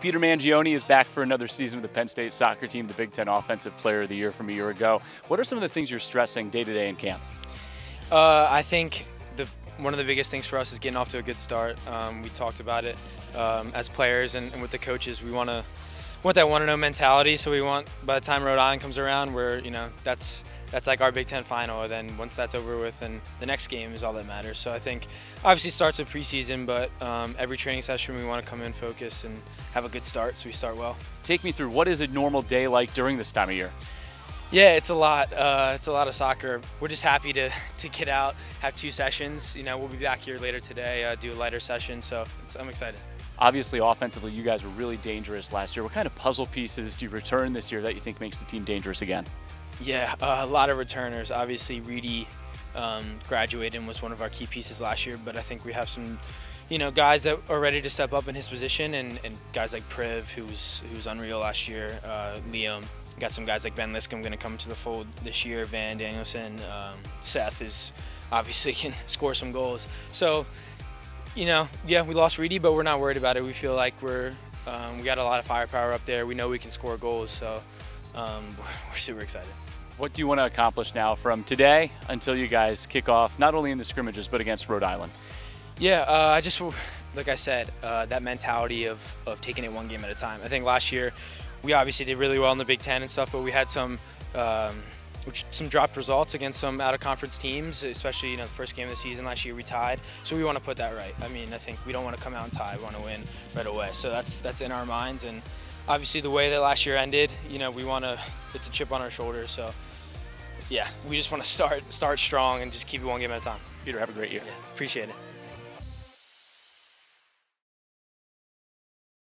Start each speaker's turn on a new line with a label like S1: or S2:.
S1: Peter Mangione is back for another season with the Penn State soccer team, the Big Ten Offensive Player of the Year from a year ago. What are some of the things you're stressing day to day in camp?
S2: Uh, I think the, one of the biggest things for us is getting off to a good start. Um, we talked about it um, as players and, and, with the coaches. We want to want that want to know mentality. So we want by the time Rhode Island comes around, where you know that's that's like our Big Ten final. And then once that's over with, and the next game is all that matters. So I think obviously starts with preseason, but um, every training session we want to come in focus and have a good start, so we start well.
S1: Take me through what is a normal day like during this time of year.
S2: Yeah, it's a lot. Uh, it's a lot of soccer. We're just happy to, to get out, have two sessions. You know, we'll be back here later today, uh, do a lighter session. So I'm excited.
S1: Obviously, offensively, you guys were really dangerous last year. What kind of puzzle pieces do you return this year that you think makes the team dangerous again?
S2: Yeah, uh, a lot of returners. Obviously, Reedy um, graduated and was one of our key pieces last year, but I think we have some, you know, guys that are ready to step up in his position, and, and guys like Priv, who's who's unreal last year, uh, Liam. Got some guys like Ben Liscombe going to come to the fold this year. Van Danielson, um, Seth is obviously can score some goals. So, you know, yeah, we lost Reedy, but we're not worried about it. We feel like we're um, we got a lot of firepower up there. We know we can score goals, so um, we're super excited.
S1: What do you want to accomplish now from today until you guys kick off, not only in the scrimmages, but against Rhode Island?
S2: Yeah, uh, I just, like I said, uh, that mentality of, of taking it one game at a time. I think last year we obviously did really well in the Big Ten and stuff, but we had some um, some dropped results against some out of conference teams, especially you know the first game of the season last year we tied. So we want to put that right. I mean, I think we don't want to come out and tie. We want to win right away. So that's that's in our minds, and obviously the way that last year ended, you know, we want to. It's a chip on our shoulder. So yeah, we just want to start start strong and just keep it one game at a time.
S1: Peter, have a great year.
S2: Yeah, appreciate it.